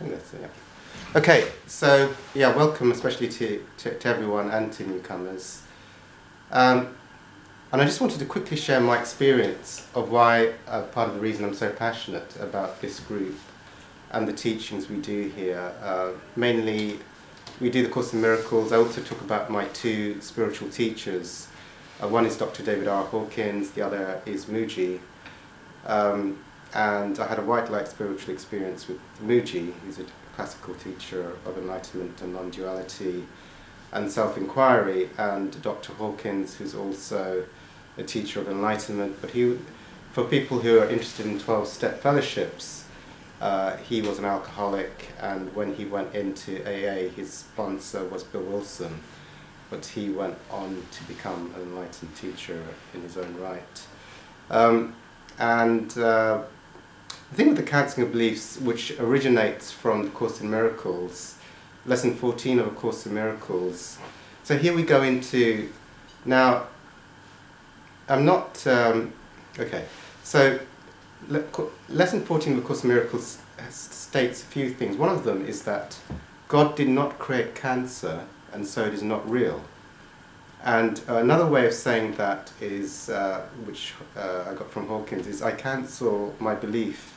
Yeah. Okay, so yeah, welcome especially to, to, to everyone and to newcomers. Um, and I just wanted to quickly share my experience of why, uh, part of the reason I'm so passionate about this group and the teachings we do here. Uh, mainly, we do the Course in Miracles. I also talk about my two spiritual teachers. Uh, one is Dr. David R. Hawkins, the other is Mooji. Um, and I had a white light spiritual experience with Mooji, who's a classical teacher of enlightenment and non duality and self inquiry, and Dr. Hawkins, who's also a teacher of enlightenment. But he, for people who are interested in 12 step fellowships, uh, he was an alcoholic, and when he went into AA, his sponsor was Bill Wilson, but he went on to become an enlightened teacher in his own right. Um, and uh, the thing with the cancelling of beliefs, which originates from the Course in Miracles, lesson 14 of A Course in Miracles. So here we go into, now, I'm not, um, okay, so le- lesson 14 of A Course in Miracles states a few things. One of them is that God did not create cancer, and so it is not real. And another way of saying that is, uh, which uh, I got from Hawkins, is I cancel my belief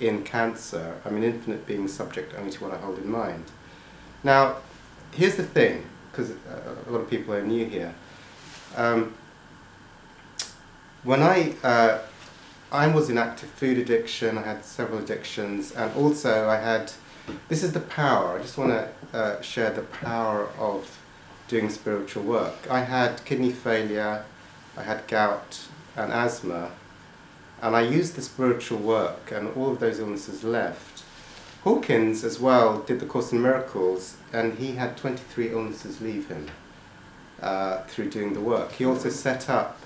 in cancer. I'm an infinite being subject only to what I hold in mind. Now, here's the thing, because uh, a lot of people are new here. Um, when I uh, I was in active food addiction, I had several addictions, and also I had. This is the power. I just want to uh, share the power of doing spiritual work. I had kidney failure, I had gout and asthma, and I used the spiritual work, and all of those illnesses left. Hawkins, as well, did the Course in Miracles, and he had 23 illnesses leave him uh, through doing the work. He also set up,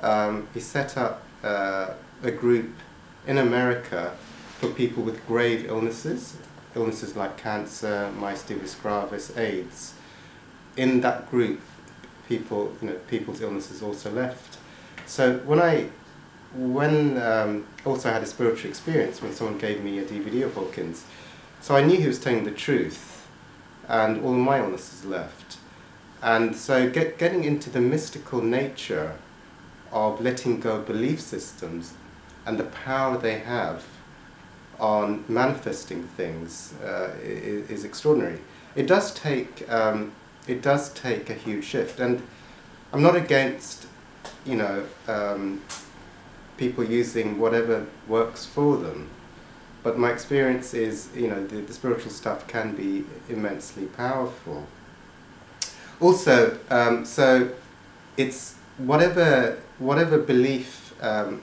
um, he set up uh, a group in America for people with grave illnesses, illnesses like cancer, myasthenia gravis, AIDS. In that group, people, you know, people's illnesses also left. So when I when um, also I had a spiritual experience when someone gave me a DVD of Hawkins, so I knew he was telling the truth, and all my illnesses left. And so get, getting into the mystical nature of letting go of belief systems and the power they have on manifesting things uh, is, is, extraordinary. It does take um, it does take a huge shift, and I'm not against you know. Um, people using whatever works for them. But my experience is, you know, the, the spiritual stuff can be immensely powerful. Also, um, so it's whatever whatever belief um,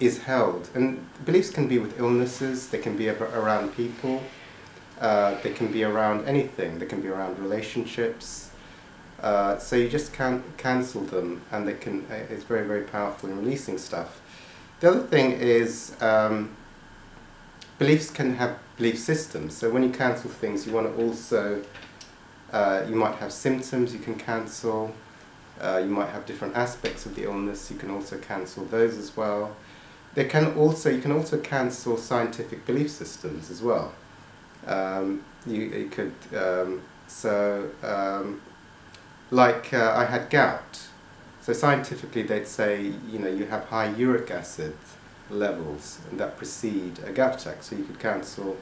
is held, and beliefs can be with illnesses. They can be around people. Uh, they can be around anything. They can be around relationships. Uh, so you just can't cancel them, and they can. Uh, it's very very powerful in releasing stuff. The other thing is um, beliefs can have belief systems. So when you cancel things, you want to also uh, you might have symptoms you can cancel. Uh, you might have different aspects of the illness. You can also cancel those as well. They can also you can also cancel scientific belief systems as well. Um, you, you could um, so um, like uh, I had gout. So scientifically, they'd say you know you have high uric acid levels that precede a gout attack, so you could cancel.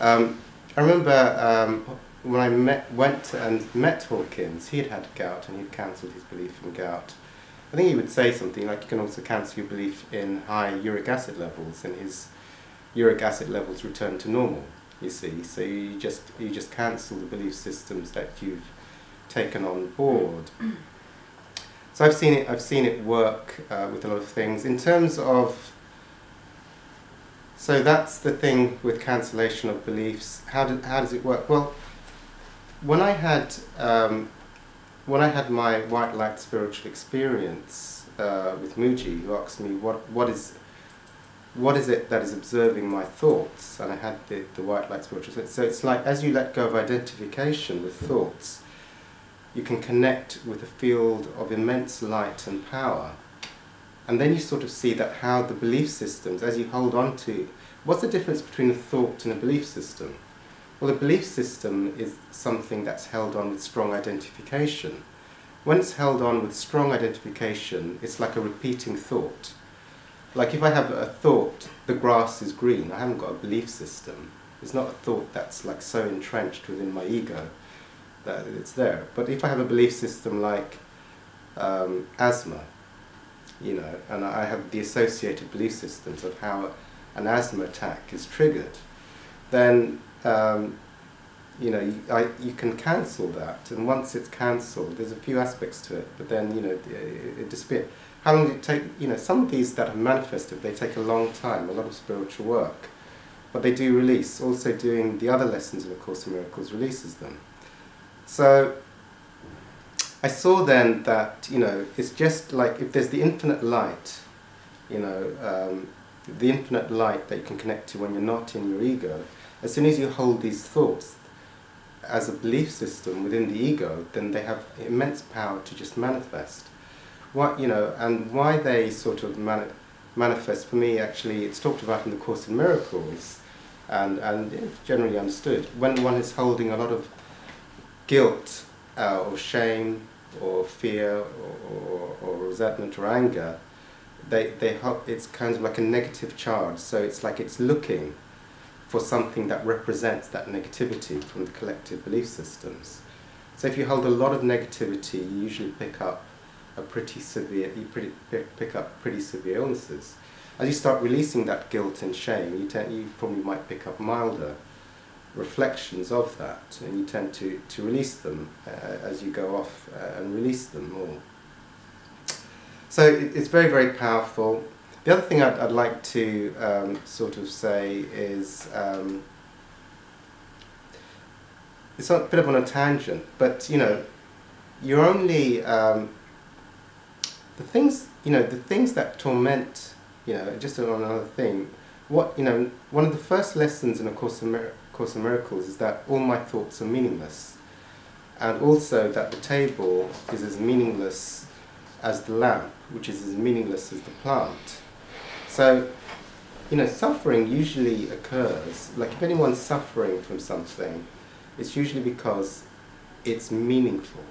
Um, I remember um, when I met, went and met Hawkins, he had had gout and he'd cancelled his belief in gout. I think he would say something like you can also cancel your belief in high uric acid levels, and his uric acid levels return to normal. You see, so you just you just cancel the belief systems that you've taken on board. So I've seen it. I've seen it work uh, with a lot of things. In terms of, so that's the thing with cancellation of beliefs. How did how does it work? Well, when I had um, when I had my white light spiritual experience uh, with Mooji, who asked me what what is what is it that is observing my thoughts, and I had the, the white light spiritual. So it's like as you let go of identification with thoughts you can connect with a field of immense light and power. And then you sort of see that how the belief systems, as you hold on to, what's the difference between a thought and a belief system? Well, a belief system is something that's held on with strong identification. When it's held on with strong identification, it's like a repeating thought. Like if I have a thought, the grass is green, I haven't got a belief system. It's not a thought that's like so entrenched within my ego that it's there. But if I have a belief system like um, asthma, you know, and I have the associated belief systems of how an asthma attack is triggered, then um, you know you, I, you can cancel that. And once it's cancelled, there's a few aspects to it, but then you know it, it disappears. How long did it take? You know, some of these that have manifested, they take a long time, a lot of spiritual work, but they do release. Also, doing the other lessons in the Course in Miracles releases them. So I saw then that, you know, it's just like if there's the infinite light, you know, um, the infinite light that you can connect to when you're not in your ego, as soon as you hold these thoughts as a belief system within the ego, then they have immense power to just manifest. What, you know, and why they sort of mani manifest, for me actually, it's talked about in the Course in Miracles, and, and generally understood. When one is holding a lot of guilt uh, or shame or fear or, or, or, resentment or anger, they, they it's kind of like a negative charge. So it's like it's looking for something that represents that negativity from the collective belief systems. So if you hold a lot of negativity, you usually pick up a pretty severe, you pretty, pick up pretty severe illnesses. As you start releasing that guilt and shame, you, you probably might pick up milder reflections of that, and you tend to, to release them uh, as you go off uh, and release them more. So it, it's very, very powerful. The other thing I'd, I'd like to um, sort of say is um, it's a bit of on a tangent, but you know, you're only um, the things you know the things that torment you know just on another thing. What you know, one of the first lessons in a course in Course in Miracles is that all my thoughts are meaningless. And also that the table is as meaningless as the lamp, which is as meaningless as the plant. So, you know, suffering usually occurs, like if anyone's suffering from something, it's usually because it's meaningful.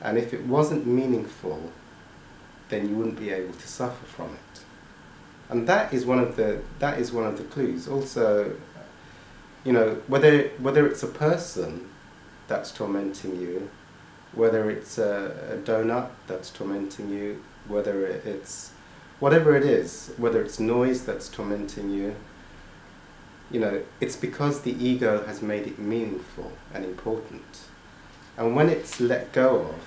And if it wasn't meaningful, then you wouldn't be able to suffer from it. And that is one of the that is one of the clues. Also, you know, whether, whether it's a person that's tormenting you, whether it's a, a donut that's tormenting you, whether it's whatever it is, whether it's noise that's tormenting you, you know, it's because the ego has made it meaningful and important. And when it's let go of,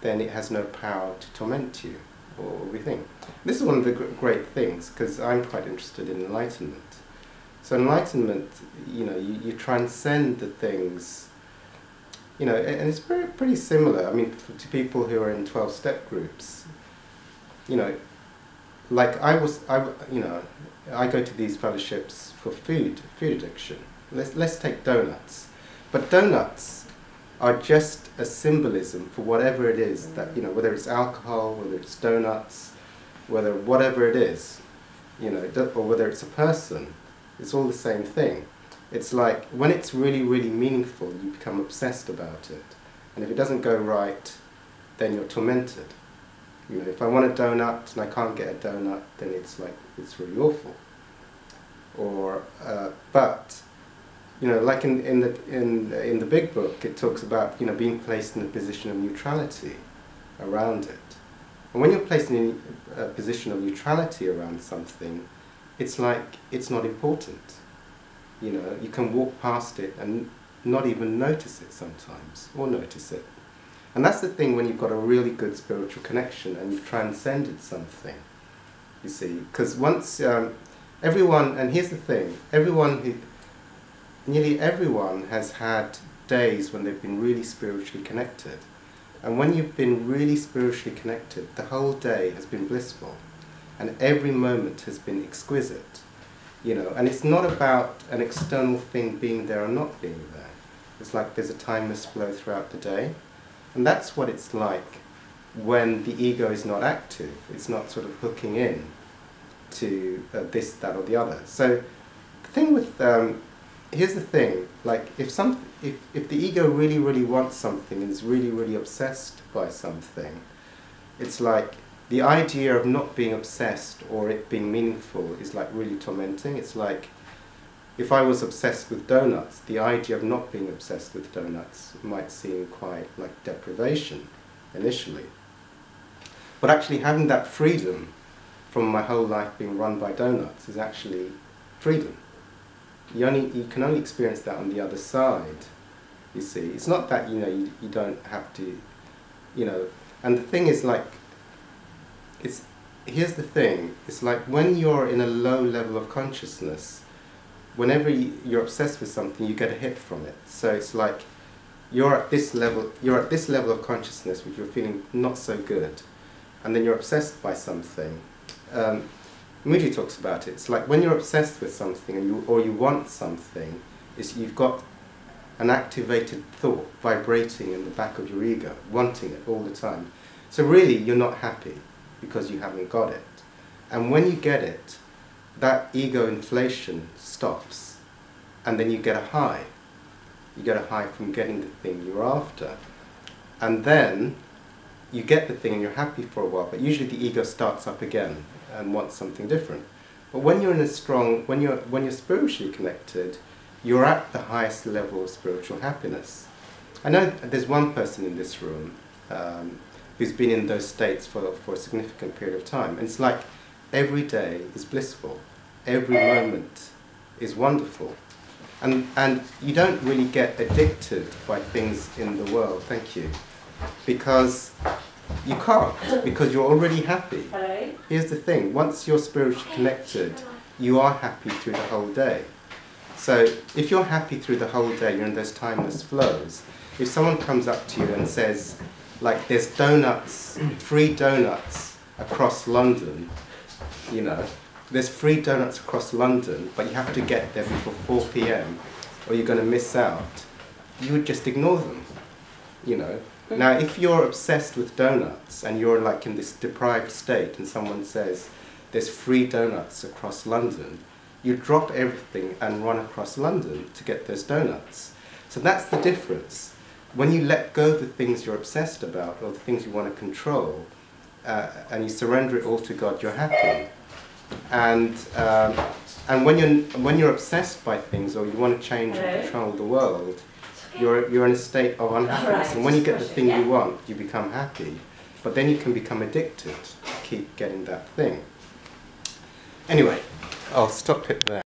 then it has no power to torment you or we think. This is one of the great things because I'm quite interested in enlightenment. So enlightenment, you know, you, you transcend the things, you know, and it's very, pretty similar. I mean, to people who are in 12-step groups, you know, like I was, I, you know, I go to these fellowships for food, food addiction. Let's, let's take donuts. But donuts are just a symbolism for whatever it is that, you know, whether it's alcohol, whether it's donuts, whether whatever it is, you know, or whether it's a person. It's all the same thing. It's like when it's really, really meaningful, you become obsessed about it. And if it doesn't go right, then you're tormented. You know, if I want a donut and I can't get a donut, then it's like, it's really awful. Or, uh, but, you know, like in, in, the, in, in the big book, it talks about, you know, being placed in a position of neutrality around it. And when you're placed in a position of neutrality around something, it's like it's not important. You know, you can walk past it and not even notice it sometimes, or notice it. And that's the thing when you've got a really good spiritual connection and you've transcended something, you see. Because once um, everyone, and here's the thing, everyone who, nearly everyone has had days when they've been really spiritually connected. And when you've been really spiritually connected, the whole day has been blissful and every moment has been exquisite. You know, and it's not about an external thing being there or not being there. It's like there's a timeless flow throughout the day, and that's what it's like when the ego is not active. It's not sort of hooking in to uh, this, that, or the other. So the thing with um, here's the thing: like if some if if the ego really really wants something and is really really obsessed by something, it's like the idea of not being obsessed or it being meaningful is like really tormenting. It's like if I was obsessed with donuts, the idea of not being obsessed with donuts might seem quite like deprivation initially. But actually having that freedom from my whole life being run by donuts is actually freedom. You, only, you can only experience that on the other side, you see. It's not that, you know, you, you don't have to, you know, and the thing is like, it's, here's the thing, it's like when you're in a low level of consciousness, whenever you're obsessed with something, you get a hit from it. So it's like you're at this level, you're at this level of consciousness, which you're feeling not so good, and then you're obsessed by something. Um, Mooji talks about it. It's like when you're obsessed with something, and you or you want something, is you've got an activated thought vibrating in the back of your ego, wanting it all the time. So really, you're not happy because you haven't got it. And when you get it, that ego inflation stops and then you get a high. You get a high from getting the thing you're after. And then you get the thing and you're happy for a while, but usually the ego starts up again and wants something different. But when you're in a strong, when you're, when you're spiritually connected, you're at the highest level of spiritual happiness. I know there's one person in this room um, who's been in those states for, for a significant period of time. And it's like every day is blissful every moment is wonderful. And, and you don't really get addicted by things in the world, thank you, because you can't, because you're already happy. Hello? Here's the thing, once you're spiritually connected, you are happy through the whole day. So if you're happy through the whole day, you're in those timeless flows. If someone comes up to you and says, like, there's donuts, free donuts across London, you know, there's free donuts across London, but you have to get there before 4 p.m. or you're going to miss out. You would just ignore them, you know. Mm. Now, if you're obsessed with donuts and you're like in this deprived state, and someone says there's free donuts across London, you drop everything and run across London to get those donuts. So that's the difference. When you let go of the things you're obsessed about or the things you want to control, uh, and you surrender it all to God, you're happy and um, and when you're when you're obsessed by things or you want to change and control the world, you're you're in a state of unhappiness. Right, and when you get the thing yeah. you want, you become happy. But then you can become addicted to keep getting that thing. Anyway, I'll stop it there.